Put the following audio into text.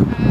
Thank you.